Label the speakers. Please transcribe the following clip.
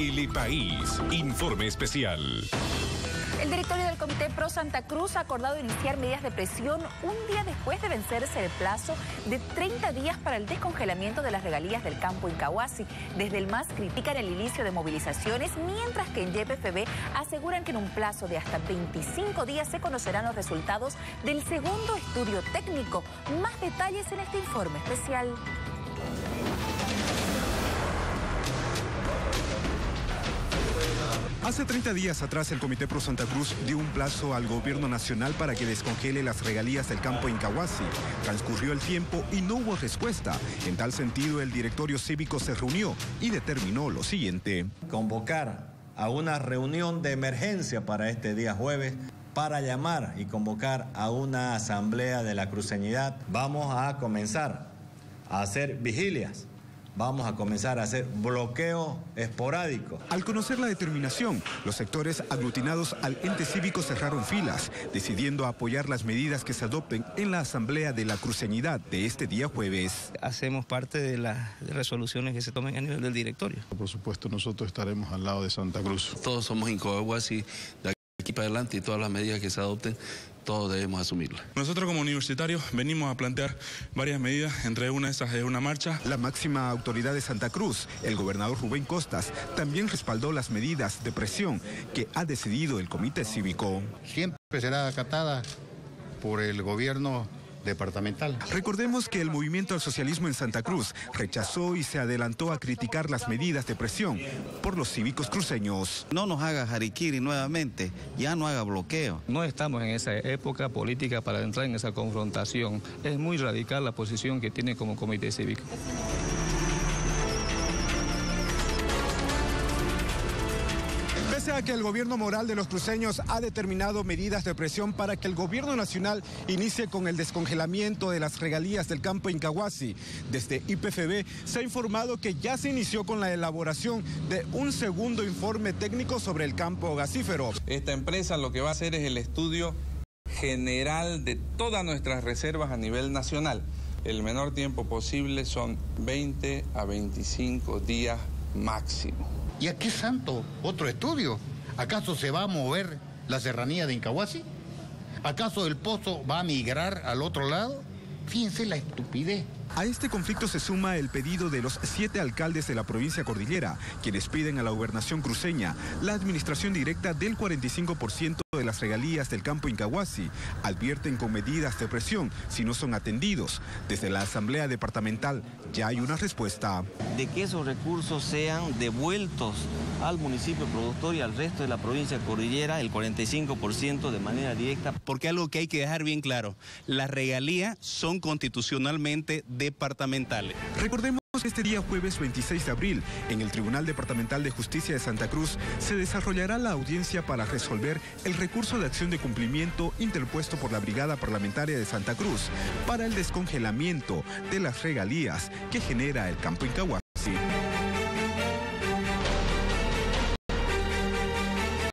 Speaker 1: Telepaís, informe especial.
Speaker 2: El directorio del Comité Pro Santa Cruz ha acordado iniciar medidas de presión un día después de vencerse el plazo de 30 días para el descongelamiento de las regalías del campo Incahuasi. Desde el MAS critican el inicio de movilizaciones, mientras que en YPFB aseguran que en un plazo de hasta 25 días se conocerán los resultados del segundo estudio técnico. Más detalles en este informe especial.
Speaker 3: Hace 30 días atrás el Comité Pro Santa Cruz dio un plazo al gobierno nacional para que descongele las regalías del campo Incahuasi. Transcurrió el tiempo y no hubo respuesta. En tal sentido, el directorio cívico se reunió y determinó lo siguiente.
Speaker 4: Convocar a una reunión de emergencia para este día jueves para llamar y convocar a una asamblea de la cruceñidad. Vamos a comenzar a hacer vigilias vamos a comenzar a hacer bloqueo esporádico.
Speaker 3: Al conocer la determinación, los sectores aglutinados al ente cívico cerraron filas, decidiendo apoyar las medidas que se adopten en la Asamblea de la Cruceñidad de este día jueves.
Speaker 5: Hacemos parte de las resoluciones que se tomen a nivel del directorio.
Speaker 6: Por supuesto, nosotros estaremos al lado de Santa Cruz.
Speaker 7: Todos somos incoaguas y de aquí para adelante y todas las medidas que se adopten todos debemos asumirla.
Speaker 8: Nosotros como universitarios venimos a plantear varias medidas, entre una de esas es una marcha.
Speaker 3: La máxima autoridad de Santa Cruz, el gobernador Rubén Costas, también respaldó las medidas de presión que ha decidido el comité cívico.
Speaker 9: Siempre será acatada por el gobierno departamental.
Speaker 3: Recordemos que el movimiento al socialismo en Santa Cruz rechazó y se adelantó a criticar las medidas de presión por los cívicos cruceños.
Speaker 10: No nos haga jariquiri nuevamente, ya no haga bloqueo.
Speaker 11: No estamos en esa época política para entrar en esa confrontación. Es muy radical la posición que tiene como comité cívico.
Speaker 3: Pese que el gobierno moral de los cruceños ha determinado medidas de presión para que el gobierno nacional inicie con el descongelamiento de las regalías del campo Incahuasi, desde IPFB se ha informado que ya se inició con la elaboración de un segundo informe técnico sobre el campo gasífero.
Speaker 12: Esta empresa lo que va a hacer es el estudio general de todas nuestras reservas a nivel nacional. El menor tiempo posible son 20 a 25 días máximo.
Speaker 9: ¿Y a qué santo otro estudio? ¿Acaso se va a mover la serranía de Incahuasi? ¿Acaso el pozo va a migrar al otro lado? Fíjense la estupidez.
Speaker 3: A este conflicto se suma el pedido de los siete alcaldes de la provincia cordillera, quienes piden a la gobernación cruceña la administración directa del 45% de las regalías del campo Incahuasi. Advierten con medidas de presión si no son atendidos. Desde la Asamblea Departamental ya hay una respuesta.
Speaker 10: De que esos recursos sean devueltos al municipio productor y al resto de la provincia cordillera, el 45% de manera directa.
Speaker 13: Porque algo que hay que dejar bien claro, las regalías son constitucionalmente departamentales.
Speaker 3: Recordemos que este día jueves 26 de abril, en el Tribunal Departamental de Justicia de Santa Cruz, se desarrollará la audiencia para resolver el recurso de acción de cumplimiento interpuesto por la Brigada Parlamentaria de Santa Cruz para el descongelamiento de las regalías que genera el campo Incahuasi.